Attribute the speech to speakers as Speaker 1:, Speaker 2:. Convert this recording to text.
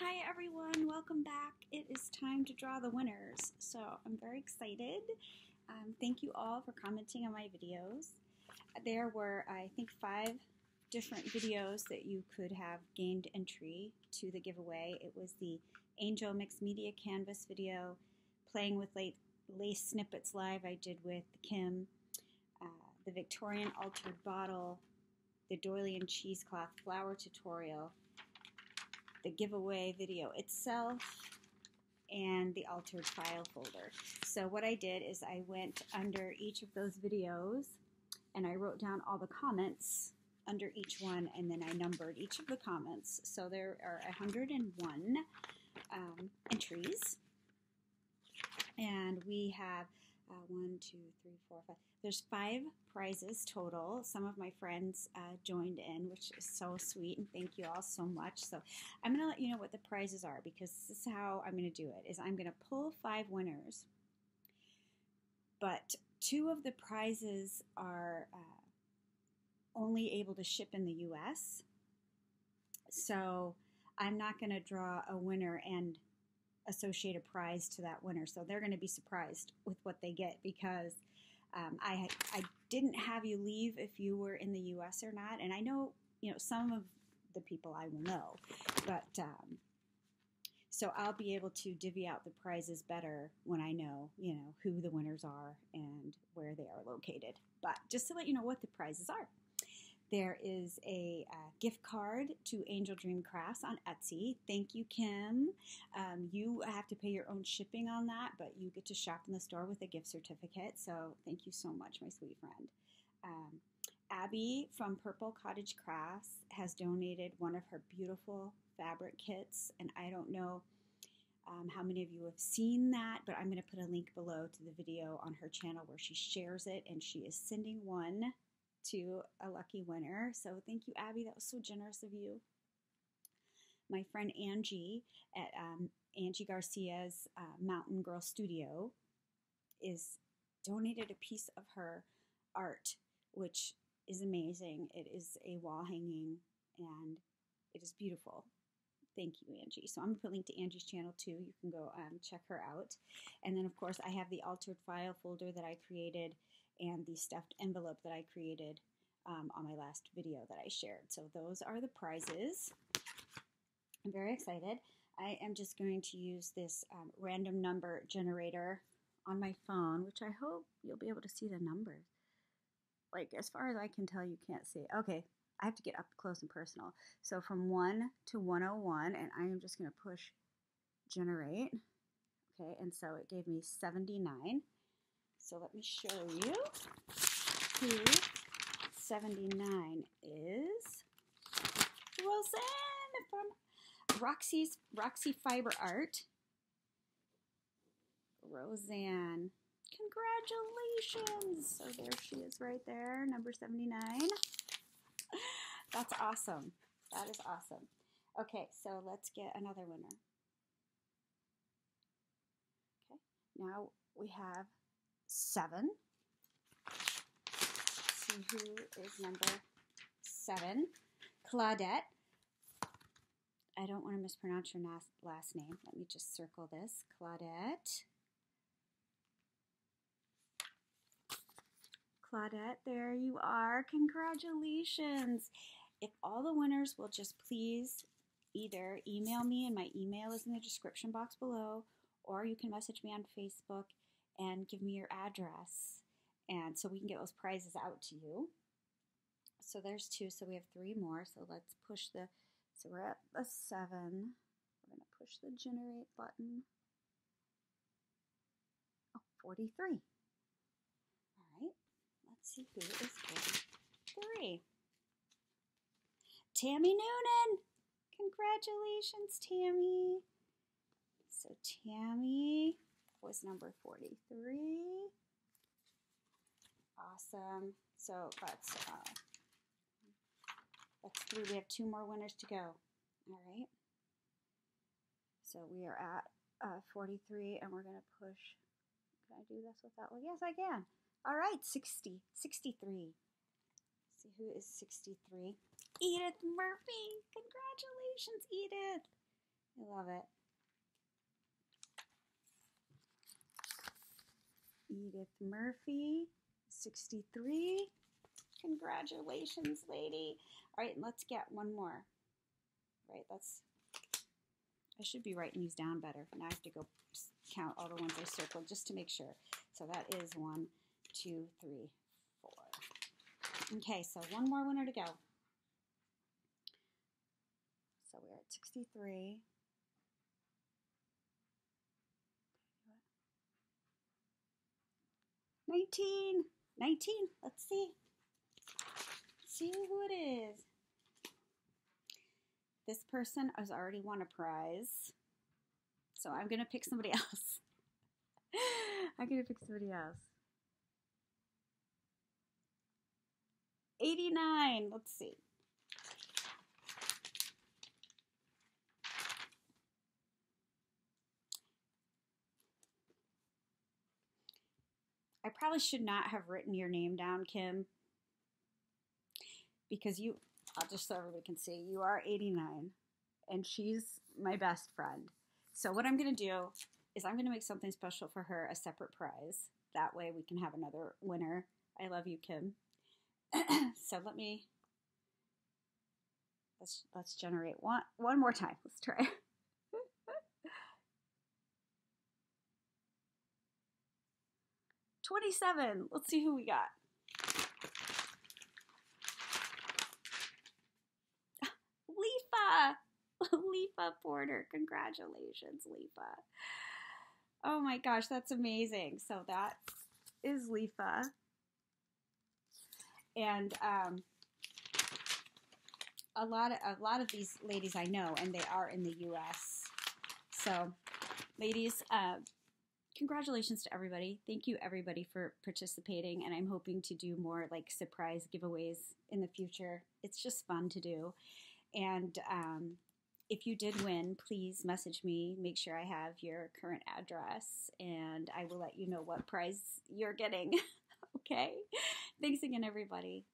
Speaker 1: Hi everyone, welcome back. It is time to draw the winners. So I'm very excited. Um, thank you all for commenting on my videos. There were, I think, five different videos that you could have gained entry to the giveaway. It was the Angel Mixed Media Canvas video, Playing with Lace Snippets Live I did with Kim, uh, the Victorian Altered Bottle, the Doily and Cheesecloth Flower Tutorial, the giveaway video itself, and the altered file folder. So what I did is I went under each of those videos and I wrote down all the comments under each one and then I numbered each of the comments. So there are 101 um, entries and we have uh, one, two, three, four, five. There's five prizes total. Some of my friends uh, joined in, which is so sweet, and thank you all so much. So I'm going to let you know what the prizes are because this is how I'm going to do it. Is I'm going to pull five winners, but two of the prizes are uh, only able to ship in the U.S. So I'm not going to draw a winner and associate a prize to that winner. So they're going to be surprised with what they get because um, I I didn't have you leave if you were in the U.S. or not, and I know you know some of the people I will know, but um, so I'll be able to divvy out the prizes better when I know you know who the winners are and where they are located. But just to let you know what the prizes are. There is a uh, gift card to Angel Dream Crafts on Etsy. Thank you, Kim. Um, you have to pay your own shipping on that, but you get to shop in the store with a gift certificate. So thank you so much, my sweet friend. Um, Abby from Purple Cottage Crafts has donated one of her beautiful fabric kits, and I don't know um, how many of you have seen that, but I'm going to put a link below to the video on her channel where she shares it, and she is sending one to a lucky winner. So thank you, Abby. That was so generous of you. My friend Angie at um, Angie Garcia's uh, Mountain Girl Studio is donated a piece of her art, which is amazing. It is a wall hanging and it is beautiful. Thank you, Angie. So I'm going to put a link to Angie's channel too. You can go um, check her out. And then, of course, I have the altered file folder that I created and the stuffed envelope that I created um, on my last video that I shared. So those are the prizes. I'm very excited. I am just going to use this um, random number generator on my phone, which I hope you'll be able to see the numbers. Like, as far as I can tell, you can't see. Okay, I have to get up close and personal. So from 1 to 101, and I am just going to push generate. Okay, and so it gave me 79. So let me show you who 79 is Roseanne from Roxy's Roxy Fiber Art. Roseanne, congratulations! So there she is right there, number 79. That's awesome. That is awesome. Okay, so let's get another winner. Okay, now we have seven. see who is number seven. Claudette. I don't want to mispronounce your last name. Let me just circle this. Claudette. Claudette, there you are. Congratulations. If all the winners will just please either email me, and my email is in the description box below, or you can message me on Facebook and give me your address. And so we can get those prizes out to you. So there's two. So we have three more. So let's push the, so we're at the seven. We're going to push the generate button. Oh, 43. All right. Let's see who is 43. Tammy Noonan. Congratulations, Tammy. So Tammy was number 43. Awesome. So that's, uh, that's three. We have two more winners to go. All right. So we are at uh, 43 and we're going to push. Can I do this without? Well, yes, I can. All right, 60, 63. Let's see who is 63. Edith Murphy. Congratulations, Edith. I love it. Edith Murphy, 63. Congratulations, lady. All right, let's get one more. Right, that's, I should be writing these down better. Now I have to go count all the ones I circled just to make sure. So that is one, two, three, four. Okay, so one more winner to go. So we're at 63. 19. 19. Let's see. Let's see who it is. This person has already won a prize. So I'm going to pick somebody else. I'm going to pick somebody else. 89. Let's see. I probably should not have written your name down, Kim, because you, I'll just so everybody can see, you are 89 and she's my best friend. So, what I'm going to do is I'm going to make something special for her, a separate prize. That way we can have another winner. I love you, Kim. so, let me. Let's, let's generate one one more time. Let's try. 27. Let's see who we got. Lefa! Lefa Porter. Congratulations, Lefa. Oh my gosh, that's amazing. So that is Lefa. And um, a lot of a lot of these ladies I know, and they are in the U.S. So, ladies, uh, congratulations to everybody. Thank you, everybody, for participating. And I'm hoping to do more like surprise giveaways in the future. It's just fun to do. And um, if you did win, please message me. Make sure I have your current address, and I will let you know what prize you're getting. okay? Thanks again, everybody.